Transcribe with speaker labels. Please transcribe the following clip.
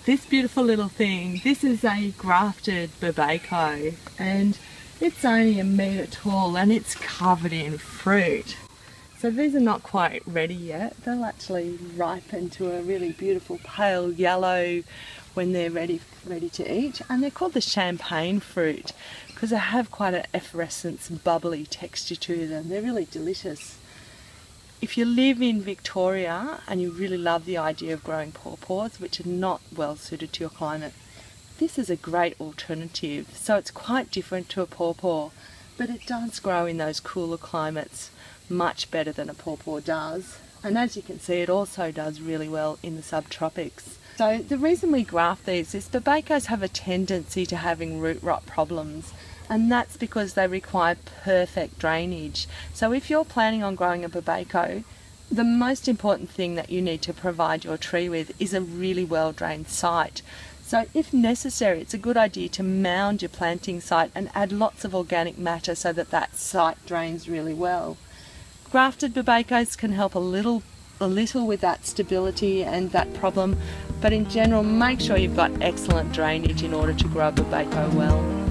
Speaker 1: this beautiful little thing. This is a grafted Babaco and it's only a metre tall and it's covered in fruit. So these are not quite ready yet. They'll actually ripen to a really beautiful pale yellow when they're ready ready to eat and they're called the champagne fruit because they have quite an effervescent bubbly texture to them. They're really delicious. If you live in Victoria and you really love the idea of growing pawpaws, which are not well suited to your climate, this is a great alternative. So it's quite different to a pawpaw, but it does grow in those cooler climates much better than a pawpaw does. And as you can see, it also does really well in the subtropics. So the reason we graft these is Babacos have a tendency to having root rot problems and that's because they require perfect drainage. So if you're planning on growing a Babaco, the most important thing that you need to provide your tree with is a really well drained site. So if necessary, it's a good idea to mound your planting site and add lots of organic matter so that that site drains really well. Grafted Babacos can help a little a little with that stability and that problem, but in general, make sure you've got excellent drainage in order to grow a Babaco well.